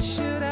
should I?